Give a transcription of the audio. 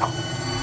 you